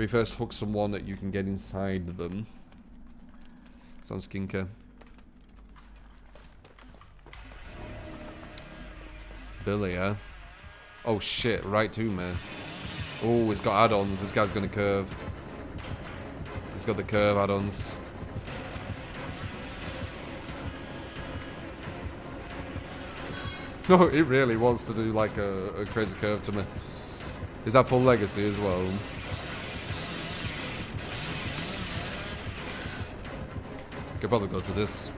You first hook someone that you can get inside them. Sounds skinker. Billy, yeah? Oh shit, right to me. Oh, he's got add-ons. This guy's gonna curve. He's got the curve add-ons. No, he really wants to do like a, a crazy curve to me. Is that full legacy as well? Could probably go to this.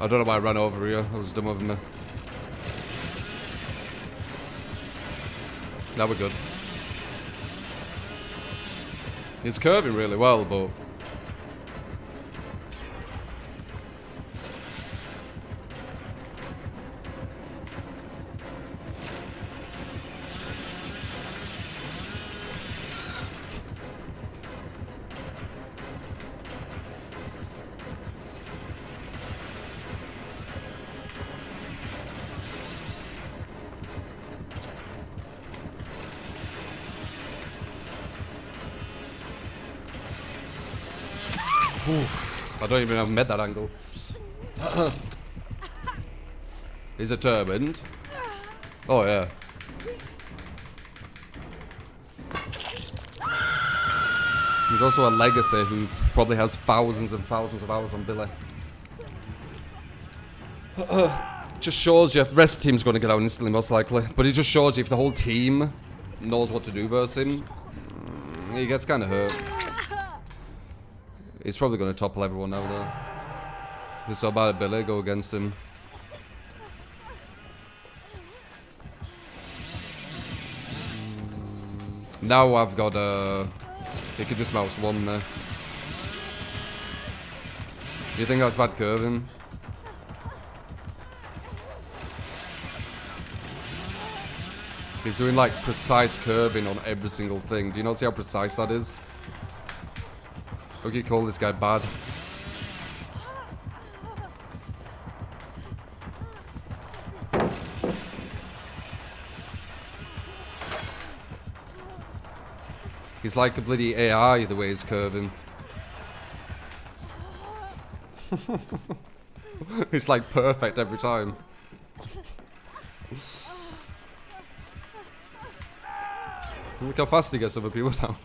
I don't know why I ran over here. I was dumb of me. Now we're good. He's curving really well, but... Oof, I don't even have met that angle. He's a turbaned. Oh yeah. He's also a legacy who probably has thousands and thousands of hours on Billy. just shows you, rest team's going to get out instantly most likely, but it just shows you if the whole team knows what to do versus him, he gets kind of hurt. He's probably going to topple everyone now though. It's so bad at Billy, go against him. Now I've got a... Uh, he could just mouse one there. You think that's bad curving? He's doing like precise curving on every single thing. Do you not see how precise that is? You call this guy bad. He's like a bloody AI the way he's curving. it's like perfect every time. Look how fast he gets other people down.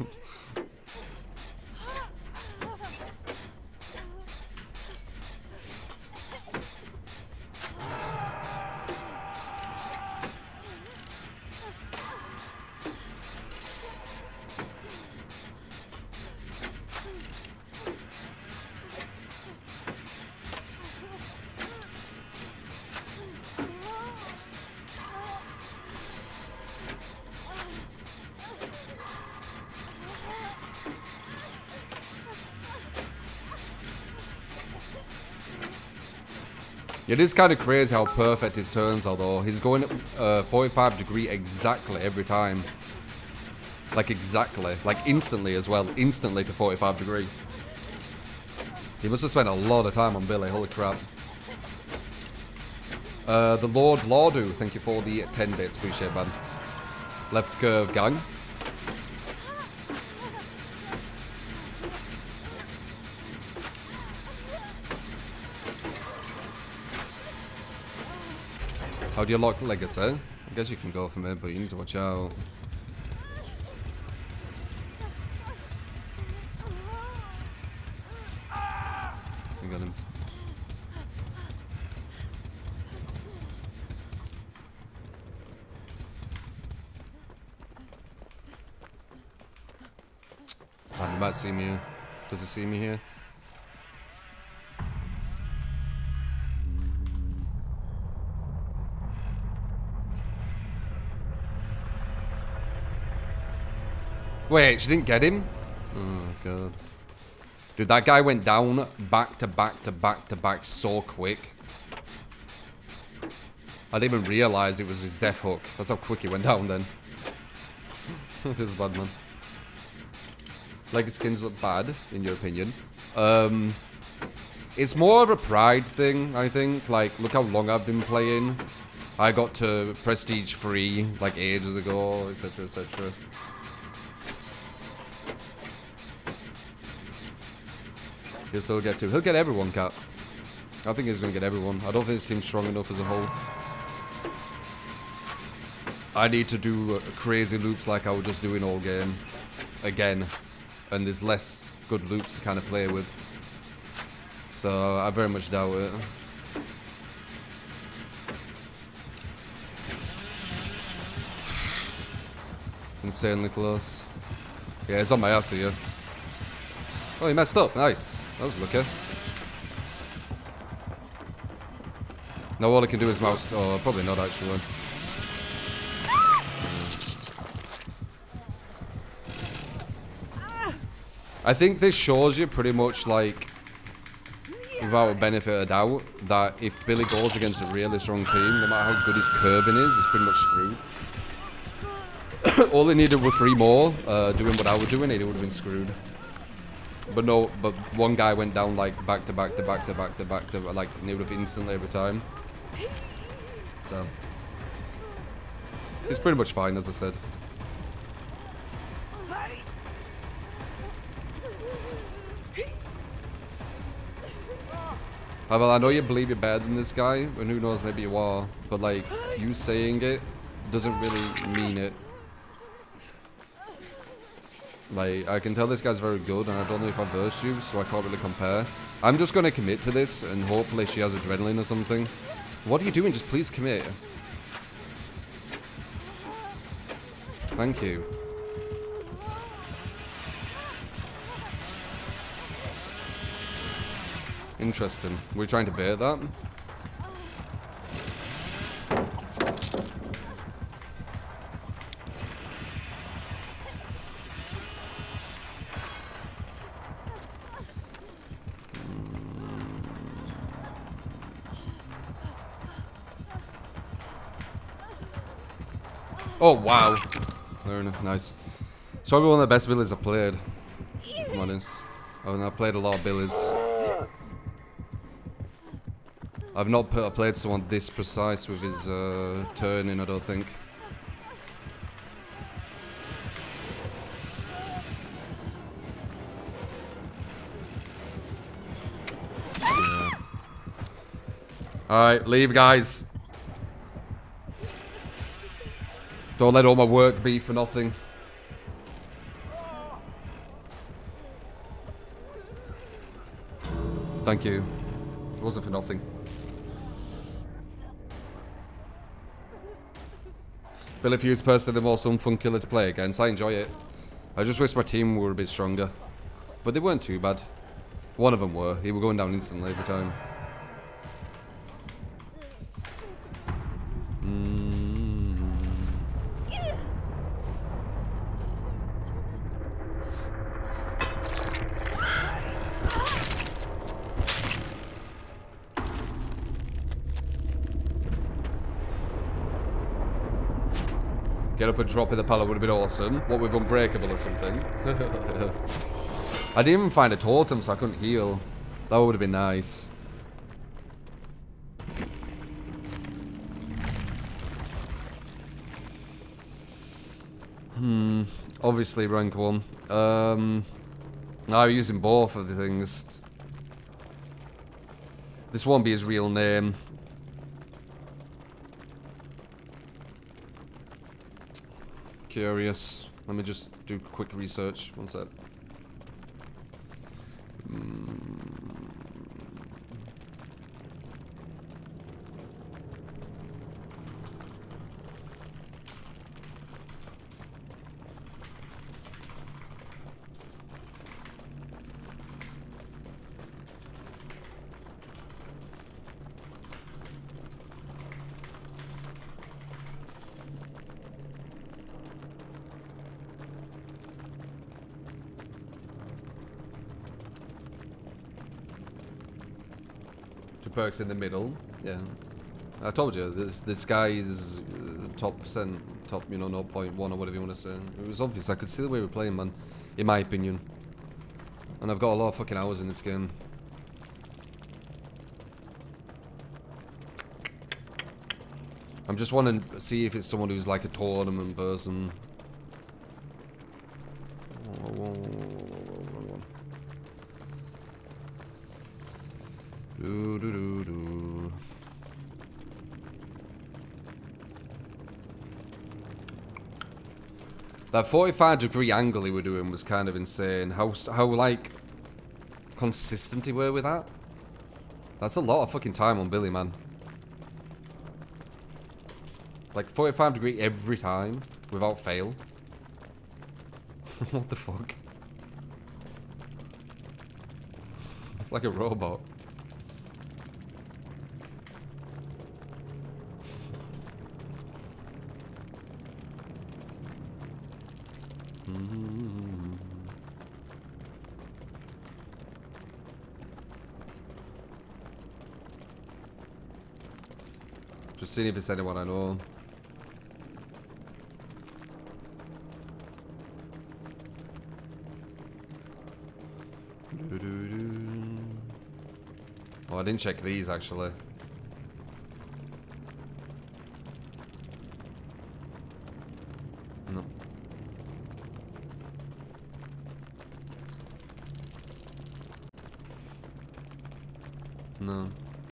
It is kind of crazy how perfect his turns are though. He's going uh, 45 degree exactly every time. Like exactly. Like instantly as well. Instantly to 45 degree. He must have spent a lot of time on Billy. Holy crap. Uh, the Lord Lordu, thank you for the 10 bits. Appreciate man. Left curve gang. How do you lock Legacy? I guess you can go from it, but you need to watch out. I got him. Oh, he might see me. Does he see me here? Wait, she didn't get him? Oh, God. Dude, that guy went down back to back to back to back so quick. I didn't even realize it was his death hook. That's how quick he went down then. Feels bad, man. Lego skins look bad, in your opinion. Um, it's more of a pride thing, I think. Like, look how long I've been playing. I got to Prestige 3, like, ages ago, etc, etc. He'll still get to. He'll get everyone, Cap. I think he's going to get everyone. I don't think this seems strong enough as a whole. I need to do uh, crazy loops like I was just doing all game. Again. And there's less good loops to kind of play with. So I very much doubt it. Insanely close. Yeah, it's on my ass here. Oh, he messed up. Nice. That was lucky. Now all I can do is mouse... Oh, probably not actually. I think this shows you pretty much like, without a benefit of doubt, that if Billy goes against a really strong team, no matter how good his curving is, he's pretty much screwed. All they needed were three more, uh, doing what I was doing, he would have been screwed. But no, but one guy went down like back to back to back to back to back to like they would have instantly every time. So it's pretty much fine, as I said. Well, I know you believe you're better than this guy, and who knows, maybe you are. But, like, you saying it doesn't really mean it. Like, I can tell this guy's very good, and I don't know if I've versed you, so I can't really compare. I'm just going to commit to this, and hopefully she has adrenaline or something. What are you doing? Just please commit. Thank you. Interesting. We're trying to bait that. Oh, wow. Enough. Nice. It's probably one of the best billies I've played. If I'm honest. I've played a lot of billies. I've not played someone this precise with his uh, turning, I don't think. Alright, leave guys. Don't let all my work be for nothing. Thank you. It wasn't for nothing. Billy Fuse personally the most unfun killer to play against. I enjoy it. I just wish my team were a bit stronger. But they weren't too bad. One of them were. He was going down instantly every time. Get up and drop in the pallet would have been awesome. What with Unbreakable or something. I didn't even find a totem, so I couldn't heal. That would have been nice. Hmm. Obviously rank 1. Um... I'm using both of the things. This won't be his real name. Curious. Let me just do quick research. One sec. Perks in the middle. Yeah. I told you, this this guy is uh, top percent, top, you know, 0.1 or whatever you want to say. It was obvious. I could see the way we're playing, man. In my opinion. And I've got a lot of fucking hours in this game. I'm just wanting to see if it's someone who's like a tournament person. That 45 degree angle he were doing was kind of insane. How, how like, consistent he were with that. That's a lot of fucking time on Billy, man. Like 45 degree every time, without fail. what the fuck? It's like a robot. Just seeing if it's anyone I know. Oh, I didn't check these actually.